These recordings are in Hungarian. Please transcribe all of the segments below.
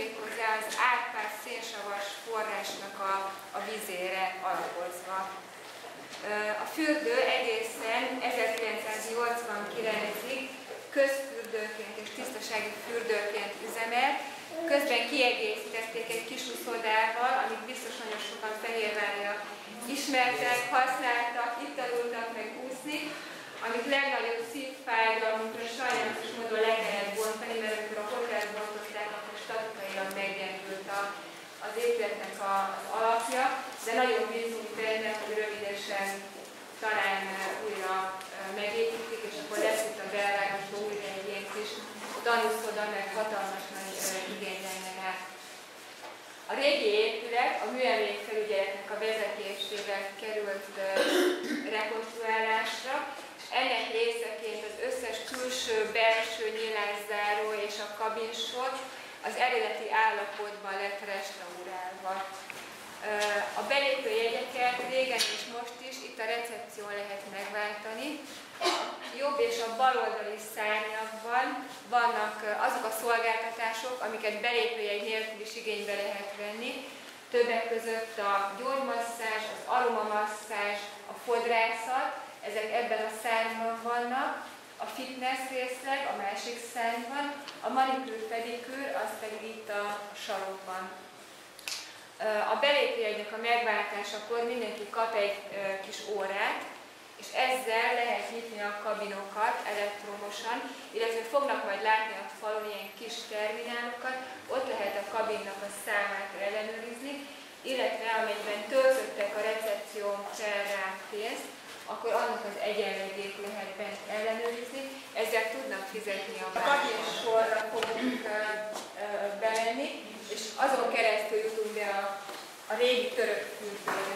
méghozzá az árpás szénsavas forrásnak a, a vizére alapozva. A fürdő egészen 1989-ig közfürdőként és tisztasági fürdőként üzemelt, közben kiegészítették egy kis úszodával, amit biztos nagyon sokan Fehérvárra ismertek, használtak, itt tanultak meg úszni, amit legnagyobb szívfájdalmunkra sajnos az alapja, de nagyon bízunk benne, hogy rövidesen talán újra megépítik, és akkor lesz itt a belvárosban újra egy ilyen kis tanúszoda, meg hatalmas nagy igény lenne rá. A régi épület a műemlékfelügyeletnek a vezetésével került rekonstruálásra, ennek részeként az összes külső, belső nyilászáró és a kabinsor az eredeti állapotban lett restaurálva. A belépő jegyeket régen és most is itt a recepción lehet megváltani. A jobb és a baloldali szárnyakban vannak azok a szolgáltatások, amiket belépőjegy nélkül is igénybe lehet venni. Többek között a gyógymasszázs, az aromamasszázs, a fodrászat, ezek ebben a szárnyban vannak, a fitness részleg a másik szárnyban, a manikűr pedikűr az pedig itt a sarokban. A belépőjegynek a megváltásakor mindenki kap egy kis órát, és ezzel lehet nyitni a kabinokat elektromosan, illetve fognak majd látni a falon ilyen kis terminálokat, ott lehet a kabinnak a számát ellenőrizni, illetve amelyben töltöttek a recepción fel rá pénzt, akkor annak az egyenlegét lehet bent ellenőrizni, ezzel tudnak fizetni a kabin sorra fogunk bemenni, és azon keresztül jutunk a régi török külföldön.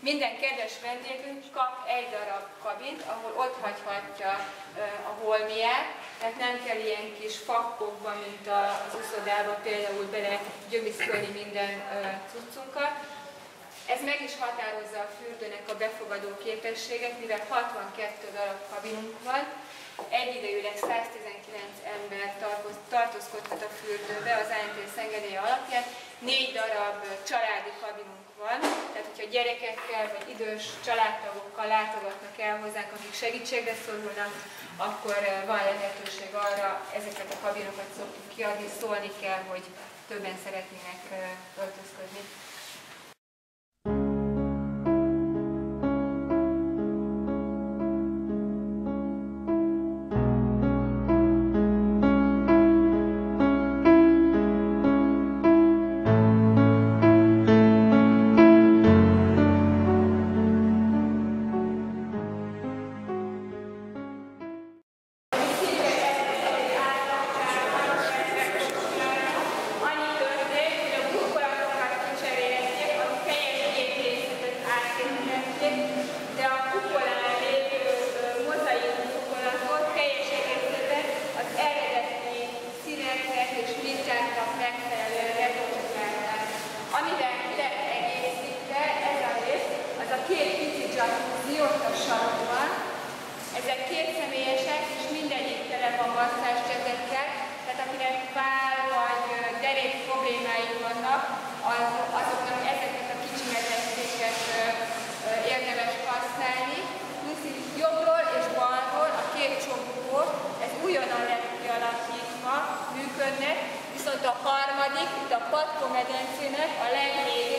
Minden kedves vendégünk kap egy darab kabint, ahol ott hagyhatja a holmiát, tehát nem kell ilyen kis fakkokba, mint az uszodában például bele gyömiszkölni minden cuccunkat. Ez meg is határozza a fürdőnek a befogadó képességet, mivel 62 darab kabinunk van, egyidejűleg 119 ember tartózkodhat a fürdőbe az ANT engedélye alapján, négy darab családi kabinunk van, tehát hogyha gyerekekkel vagy idős családtagokkal látogatnak el hozzánk, akik segítségre szorulnak, akkor van lehetőség arra, ezeket a kabinokat szoktuk kiadni, szólni kell, hogy többen szeretnének öltözködni. alvasztás ezekkel, tehát akinek vál vagy derék problémái vannak, az, azoknak ezeket a kicsi medvesztéket érdemes használni. Plusz jobbról és balról a két csonkból, ez újonnan lett kialakítva, működnek, viszont a harmadik, itt a patkomedencének a legvégén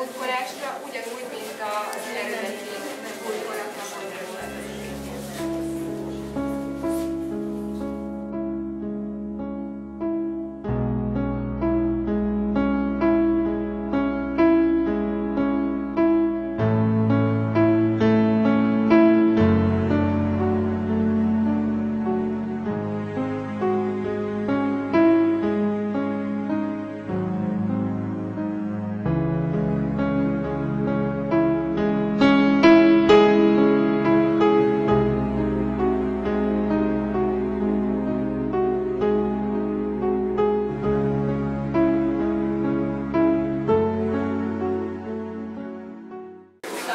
legútkolásra, ugyanúgy, mint az eredeti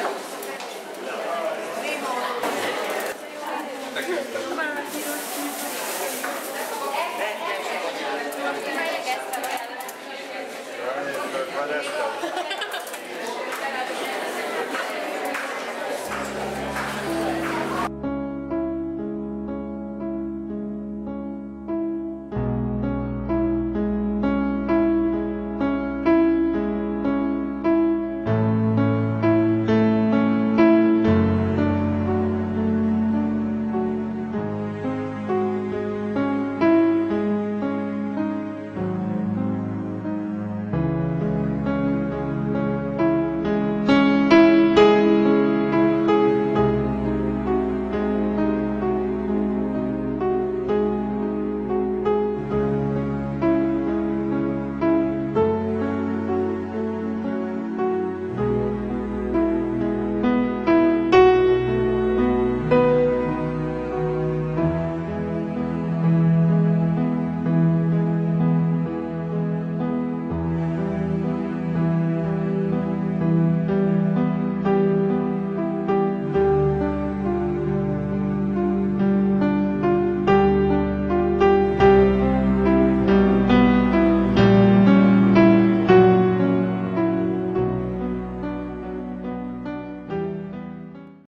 있어요.